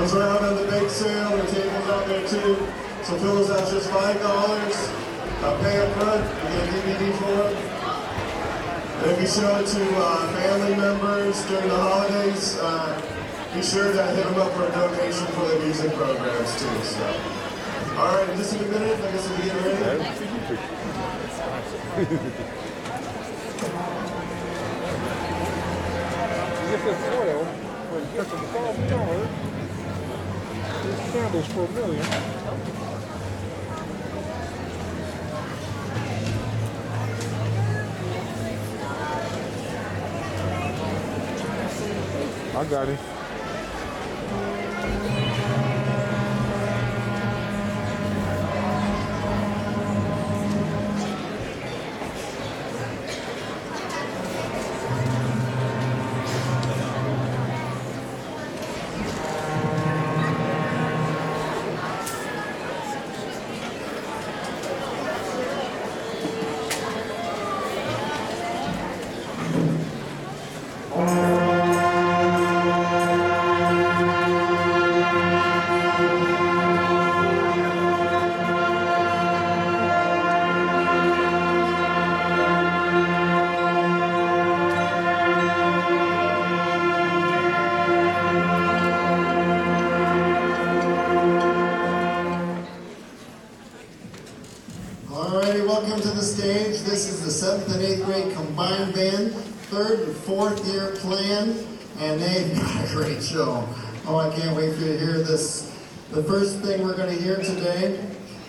Those around on the bake sale, there are tables out there too. So fill those out just five dollars. Uh, pay up front, you get a DVD for it. And if you show it to uh, family members during the holidays, uh, be sure to hit them up for a donation for the music programs too. So, all right, in just a minute, I guess be getting ready. If it's oil, when it gets above dollar, there's candles for a million. I got it. Alrighty, welcome to the stage. This is the seventh and eighth grade combined band, third and fourth year plan, and they've got a great show. Oh, I can't wait for you to hear this. The first thing we're going to hear today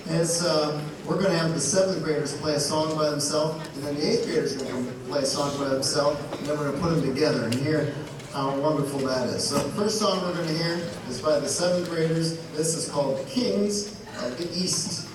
is uh, we're going to have the seventh graders play a song by themselves, and then the eighth graders are going to play a song by themselves, and then we're going to put them together and hear how wonderful that is. So the first song we're going to hear is by the seventh graders. This is called Kings of the East.